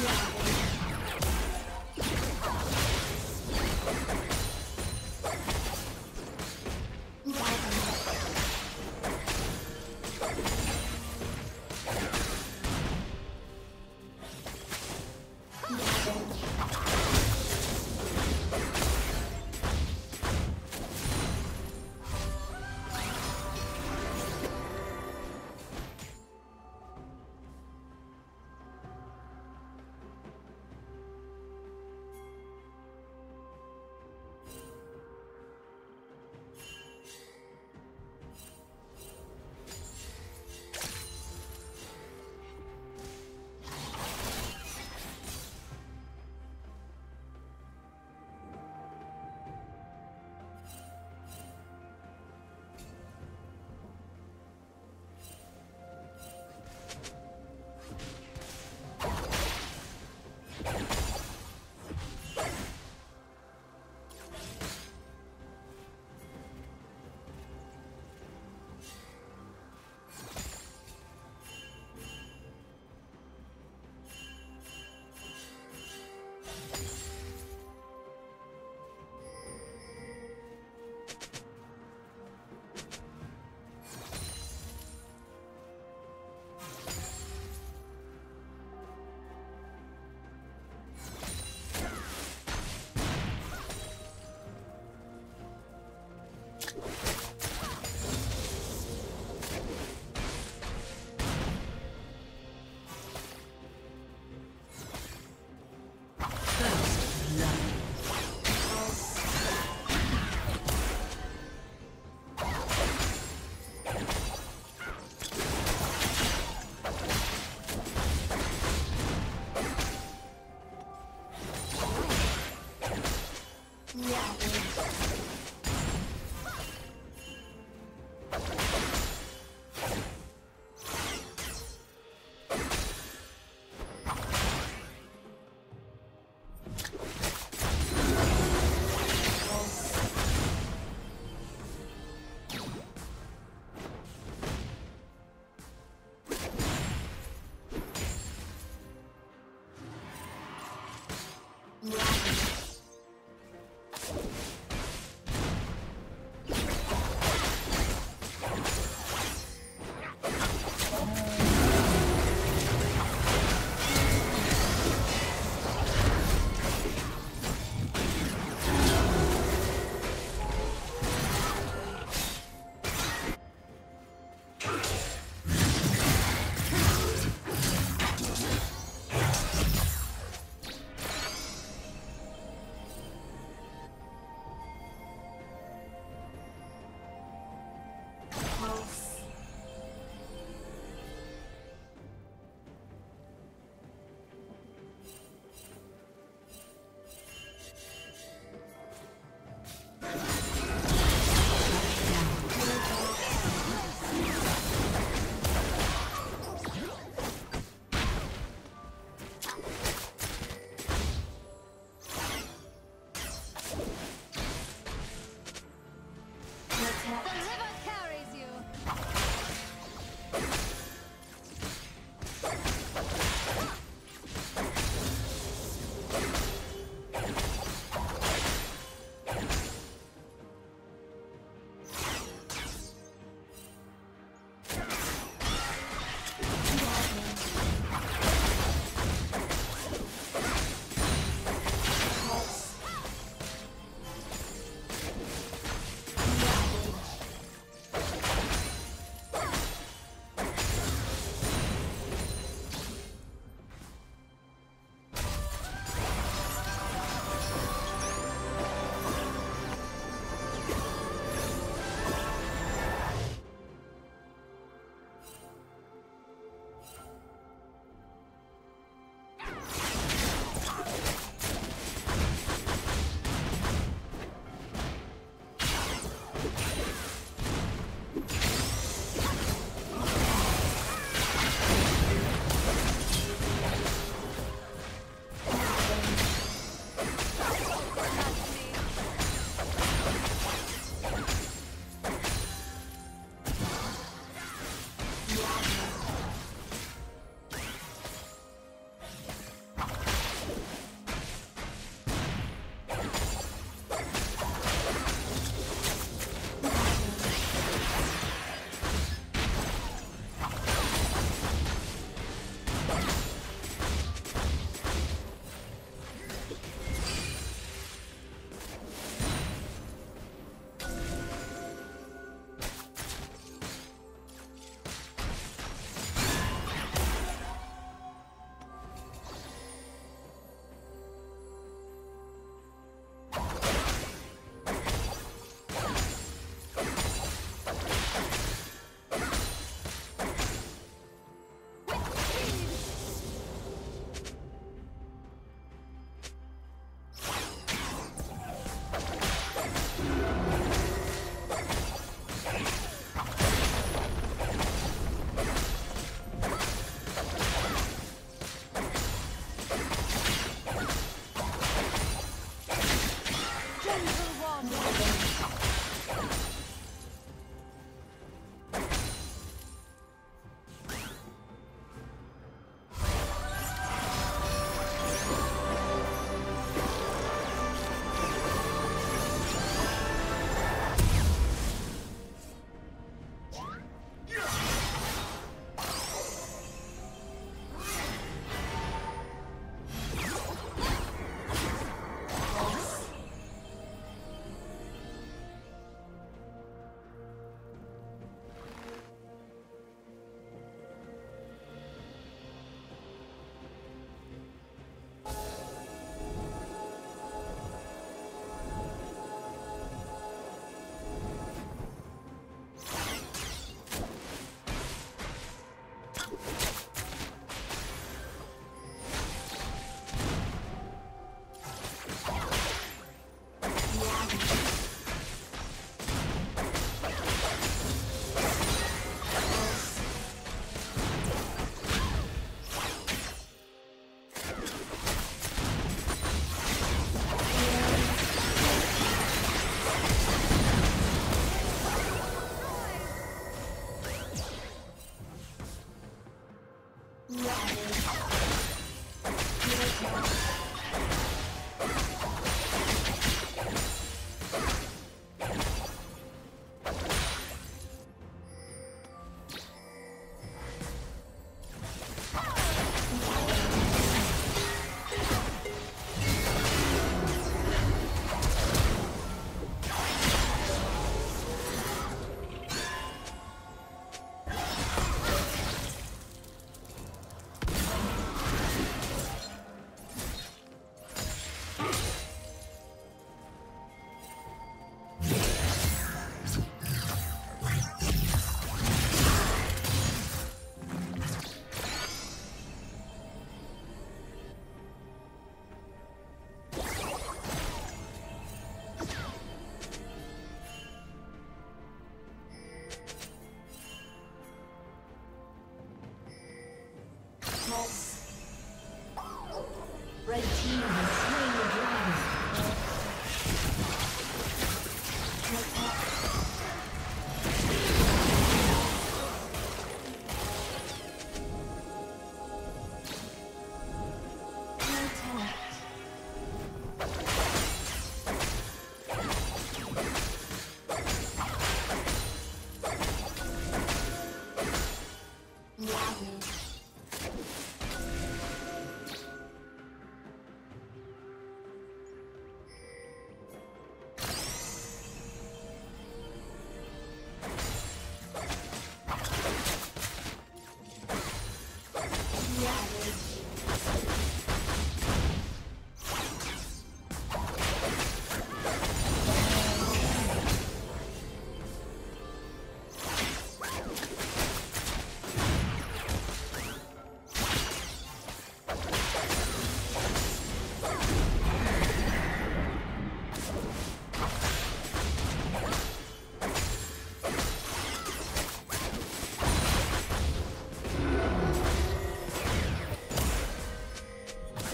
Yeah.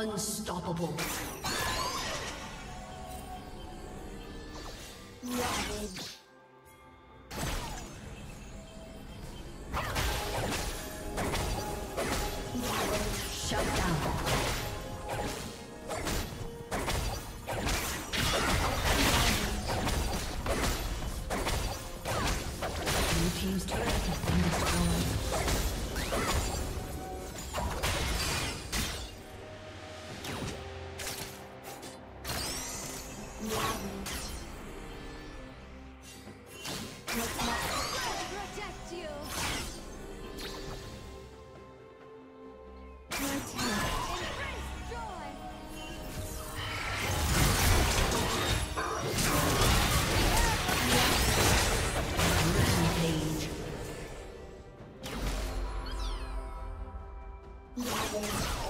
Unstoppable. Ravage. Rabbit.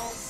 animals.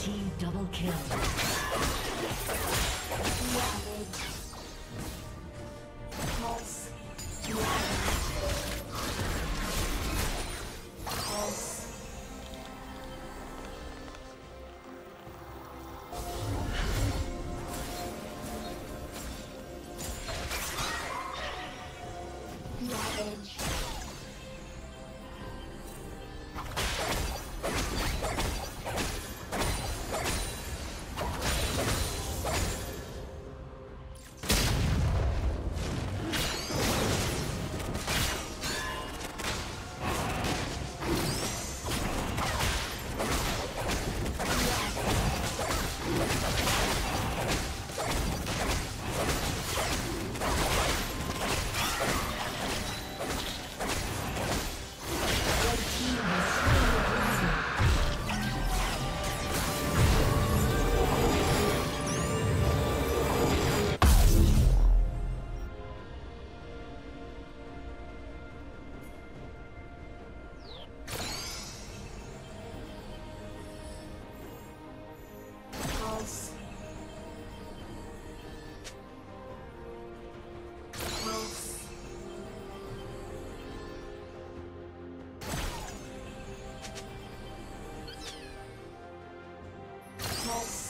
Team double kill. Animals.